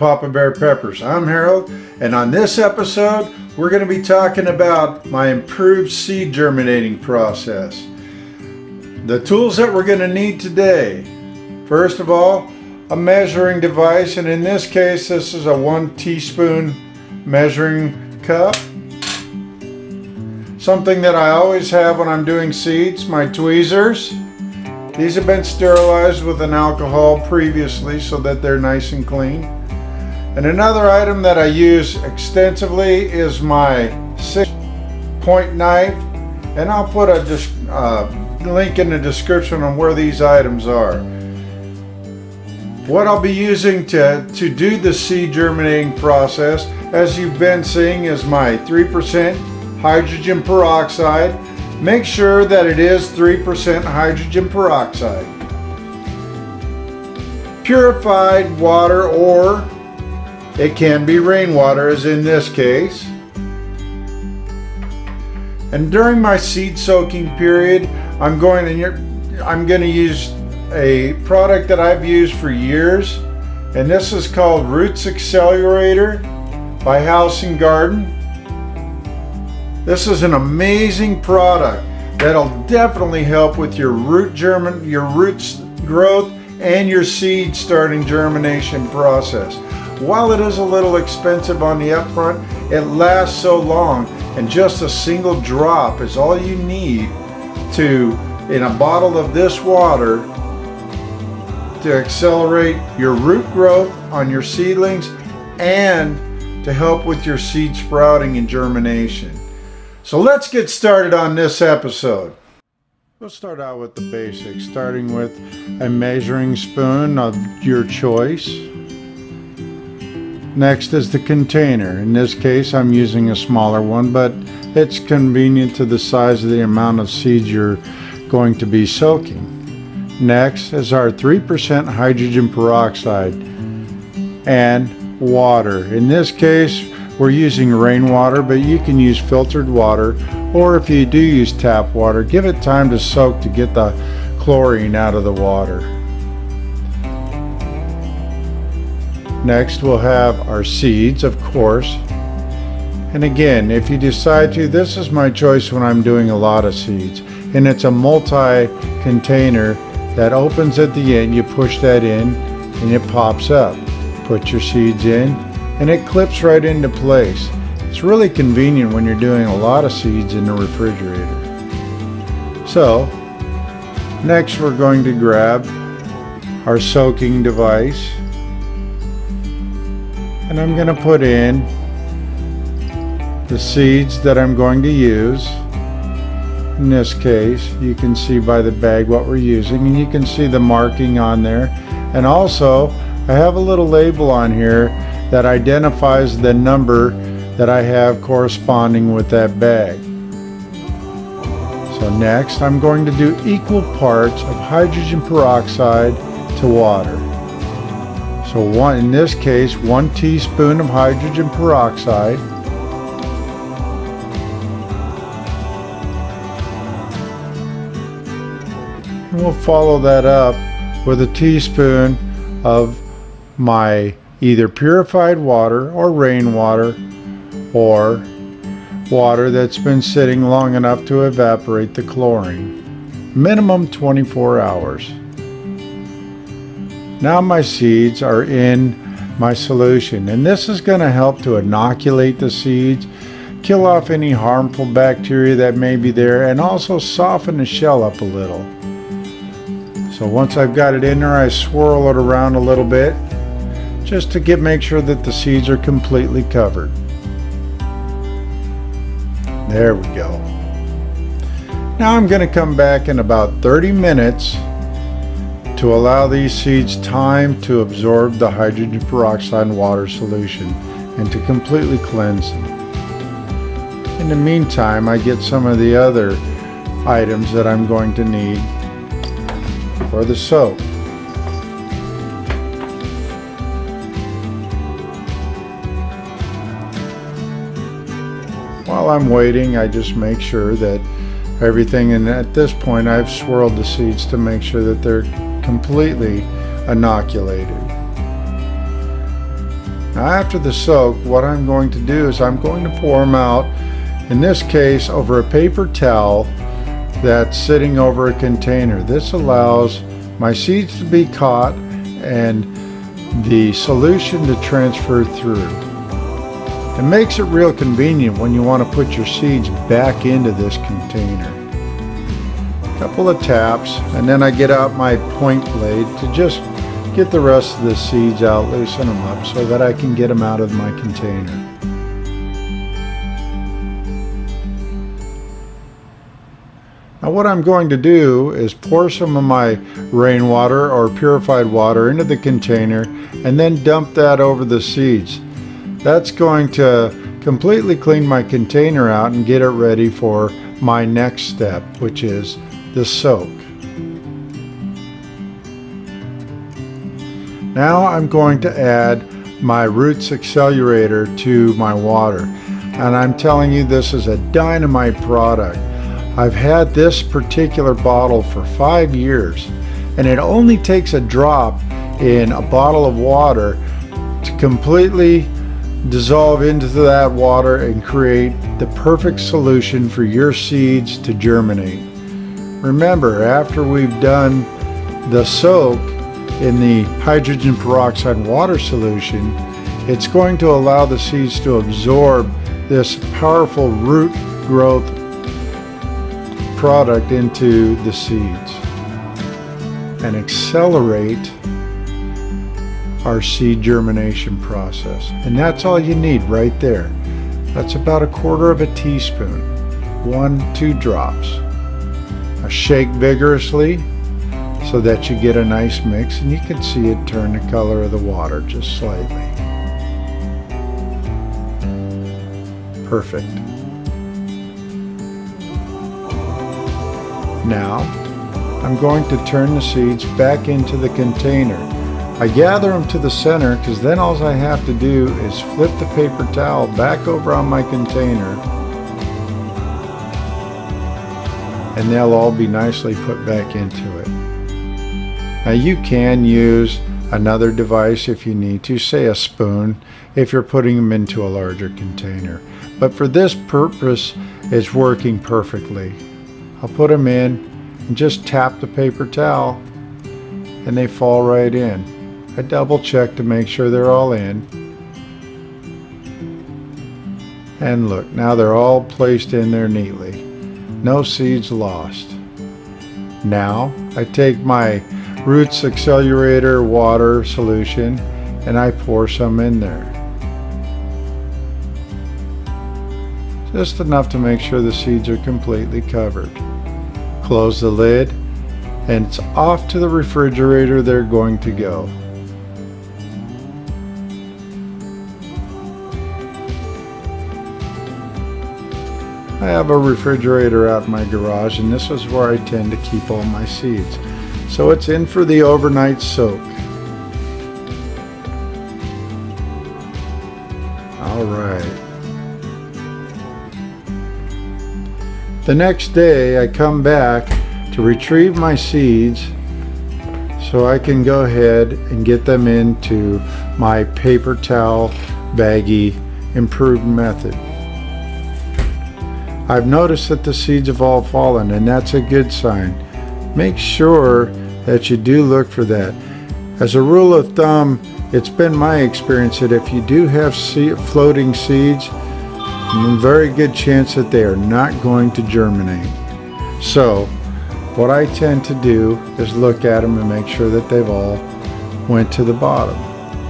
Papa Bear Peppers. I'm Harold and on this episode we're going to be talking about my improved seed germinating process. The tools that we're going to need today. First of all, a measuring device and in this case this is a one teaspoon measuring cup. Something that I always have when I'm doing seeds, my tweezers. These have been sterilized with an alcohol previously so that they're nice and clean. And another item that I use extensively is my six point knife and I'll put a uh, link in the description on where these items are. What I'll be using to, to do the seed germinating process, as you've been seeing, is my 3% hydrogen peroxide. Make sure that it is 3% hydrogen peroxide. Purified water or it can be rainwater as in this case. And during my seed soaking period, I'm going to I'm going to use a product that I've used for years, and this is called Roots Excelurator by House and Garden. This is an amazing product that'll definitely help with your root germin, your roots growth, and your seed starting germination process. While it is a little expensive on the upfront, it lasts so long and just a single drop is all you need to, in a bottle of this water, to accelerate your root growth on your seedlings and to help with your seed sprouting and germination. So let's get started on this episode. We'll start out with the basics, starting with a measuring spoon of your choice. Next is the container. In this case, I'm using a smaller one, but it's convenient to the size of the amount of seeds you're going to be soaking. Next is our 3% hydrogen peroxide and water. In this case, we're using rainwater, but you can use filtered water, or if you do use tap water, give it time to soak to get the chlorine out of the water. Next we'll have our seeds, of course. And again, if you decide to, this is my choice when I'm doing a lot of seeds. And it's a multi-container that opens at the end. You push that in and it pops up. Put your seeds in and it clips right into place. It's really convenient when you're doing a lot of seeds in the refrigerator. So, next we're going to grab our soaking device and I'm going to put in the seeds that I'm going to use. In this case, you can see by the bag what we're using and you can see the marking on there. And also, I have a little label on here that identifies the number that I have corresponding with that bag. So next, I'm going to do equal parts of hydrogen peroxide to water. So one, in this case, one teaspoon of hydrogen peroxide. And we'll follow that up with a teaspoon of my either purified water or rainwater or water that's been sitting long enough to evaporate the chlorine. Minimum 24 hours. Now my seeds are in my solution and this is going to help to inoculate the seeds, kill off any harmful bacteria that may be there and also soften the shell up a little. So once I've got it in there I swirl it around a little bit just to get make sure that the seeds are completely covered. There we go. Now I'm going to come back in about 30 minutes to allow these seeds time to absorb the hydrogen peroxide and water solution and to completely cleanse them. In the meantime, I get some of the other items that I'm going to need for the soap. While I'm waiting, I just make sure that everything, and at this point I've swirled the seeds to make sure that they're completely inoculated. Now after the soak, what I'm going to do is I'm going to pour them out, in this case over a paper towel that's sitting over a container. This allows my seeds to be caught and the solution to transfer through. It makes it real convenient when you want to put your seeds back into this container. Couple of taps and then I get out my point blade to just get the rest of the seeds out, loosen them up so that I can get them out of my container. Now what I'm going to do is pour some of my rainwater or purified water into the container and then dump that over the seeds. That's going to completely clean my container out and get it ready for my next step, which is the soak. Now I'm going to add my Roots Excelurator to my water. And I'm telling you this is a dynamite product. I've had this particular bottle for five years and it only takes a drop in a bottle of water to completely dissolve into that water and create the perfect solution for your seeds to germinate. Remember, after we've done the soak in the hydrogen peroxide water solution, it's going to allow the seeds to absorb this powerful root growth product into the seeds and accelerate our seed germination process. And that's all you need right there. That's about a quarter of a teaspoon, one, two drops. Shake vigorously so that you get a nice mix and you can see it turn the color of the water just slightly. Perfect. Now, I'm going to turn the seeds back into the container. I gather them to the center because then all I have to do is flip the paper towel back over on my container and they'll all be nicely put back into it. Now you can use another device if you need to, say a spoon, if you're putting them into a larger container. But for this purpose, it's working perfectly. I'll put them in and just tap the paper towel and they fall right in. I double check to make sure they're all in. And look, now they're all placed in there neatly. No seeds lost. Now I take my Roots Excelurator water solution and I pour some in there. Just enough to make sure the seeds are completely covered. Close the lid and it's off to the refrigerator they're going to go. I have a refrigerator out in my garage and this is where I tend to keep all my seeds. So it's in for the overnight soak. All right. The next day I come back to retrieve my seeds so I can go ahead and get them into my paper towel baggie improved method. I've noticed that the seeds have all fallen and that's a good sign. Make sure that you do look for that. As a rule of thumb, it's been my experience that if you do have floating seeds, a very good chance that they are not going to germinate. So what I tend to do is look at them and make sure that they've all went to the bottom.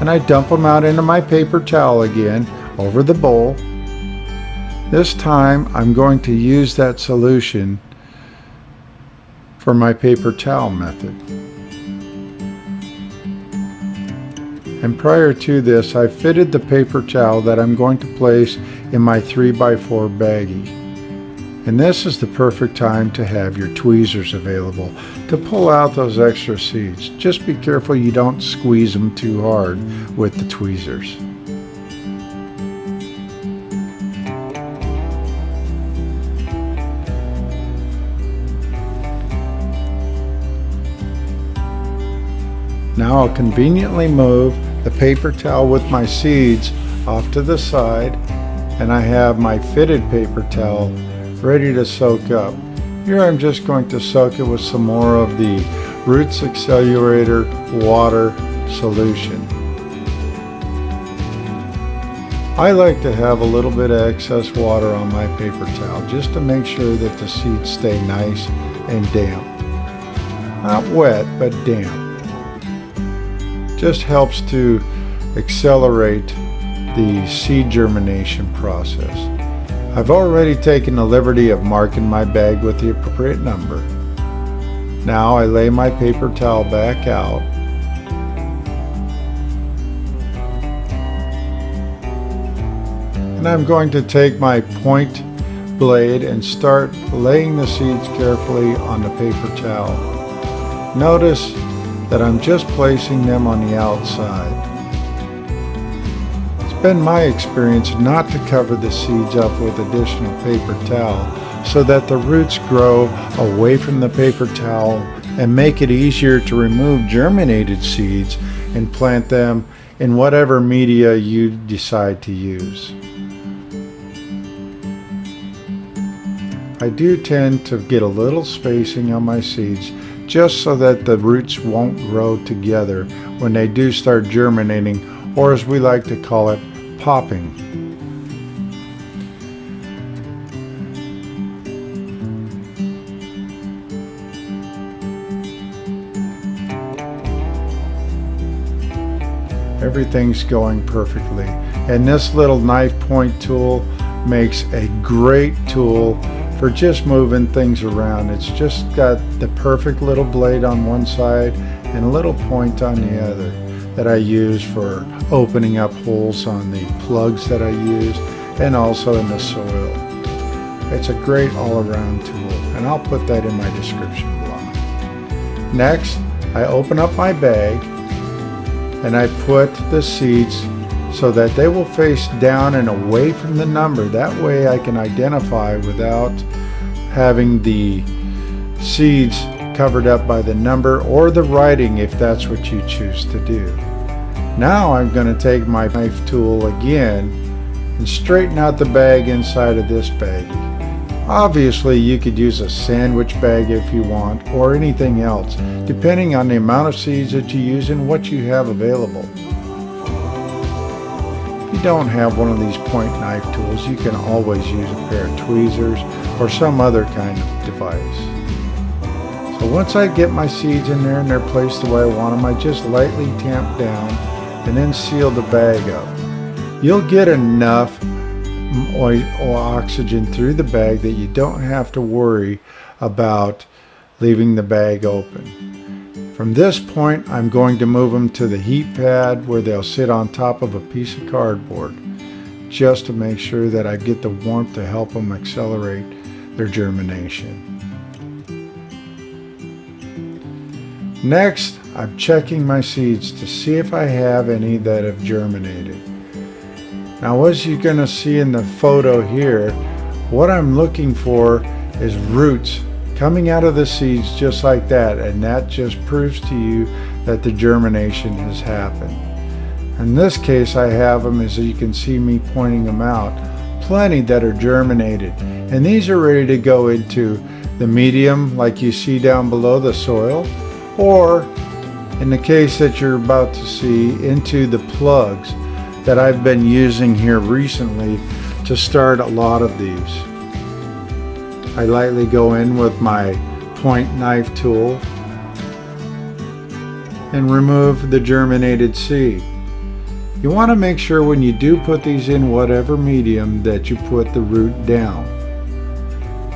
And I dump them out into my paper towel again over the bowl. This time I'm going to use that solution for my paper towel method. And prior to this, I fitted the paper towel that I'm going to place in my 3x4 baggie. And this is the perfect time to have your tweezers available to pull out those extra seeds. Just be careful you don't squeeze them too hard with the tweezers. Now I'll conveniently move the paper towel with my seeds off to the side and I have my fitted paper towel ready to soak up. Here I'm just going to soak it with some more of the Roots Excelurator water solution. I like to have a little bit of excess water on my paper towel just to make sure that the seeds stay nice and damp. Not wet, but damp. Just helps to accelerate the seed germination process. I've already taken the liberty of marking my bag with the appropriate number. Now I lay my paper towel back out and I'm going to take my point blade and start laying the seeds carefully on the paper towel. Notice that I'm just placing them on the outside. It's been my experience not to cover the seeds up with additional paper towel so that the roots grow away from the paper towel and make it easier to remove germinated seeds and plant them in whatever media you decide to use. I do tend to get a little spacing on my seeds just so that the roots won't grow together when they do start germinating or as we like to call it popping. Everything's going perfectly and this little knife point tool makes a great tool for just moving things around. It's just got the perfect little blade on one side and a little point on the other that I use for opening up holes on the plugs that I use and also in the soil. It's a great all-around tool and I'll put that in my description below. Next, I open up my bag and I put the seeds so that they will face down and away from the number. That way I can identify without having the seeds covered up by the number or the writing if that's what you choose to do. Now I'm going to take my knife tool again and straighten out the bag inside of this bag. Obviously you could use a sandwich bag if you want or anything else depending on the amount of seeds that you use and what you have available you don't have one of these point knife tools, you can always use a pair of tweezers or some other kind of device. So once I get my seeds in there and they're placed the way I want them, I just lightly tamp down and then seal the bag up. You'll get enough oxygen through the bag that you don't have to worry about leaving the bag open. From this point, I'm going to move them to the heat pad where they'll sit on top of a piece of cardboard just to make sure that I get the warmth to help them accelerate their germination. Next, I'm checking my seeds to see if I have any that have germinated. Now as you're going to see in the photo here, what I'm looking for is roots coming out of the seeds just like that and that just proves to you that the germination has happened. In this case I have them as you can see me pointing them out plenty that are germinated and these are ready to go into the medium like you see down below the soil or in the case that you're about to see into the plugs that I've been using here recently to start a lot of these. I lightly go in with my point knife tool and remove the germinated seed. You want to make sure when you do put these in whatever medium that you put the root down.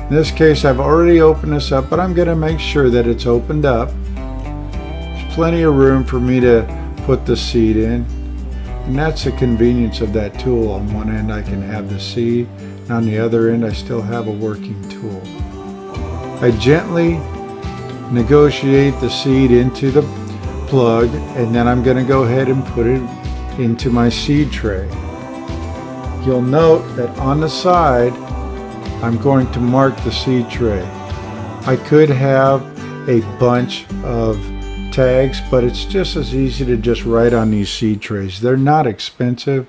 In this case I've already opened this up but I'm going to make sure that it's opened up. There's plenty of room for me to put the seed in and that's the convenience of that tool. On one end I can have the seed on the other end, I still have a working tool. I gently negotiate the seed into the plug and then I'm going to go ahead and put it into my seed tray. You'll note that on the side I'm going to mark the seed tray. I could have a bunch of tags, but it's just as easy to just write on these seed trays. They're not expensive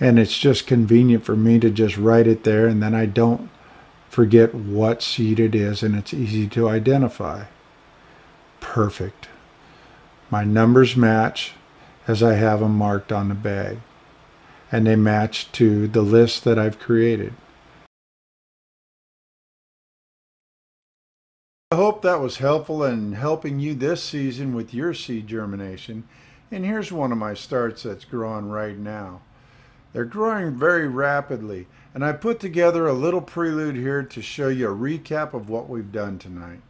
and it's just convenient for me to just write it there and then I don't forget what seed it is and it's easy to identify. Perfect. My numbers match as I have them marked on the bag and they match to the list that I've created. I hope that was helpful in helping you this season with your seed germination. And here's one of my starts that's growing right now. They're growing very rapidly, and I put together a little prelude here to show you a recap of what we've done tonight.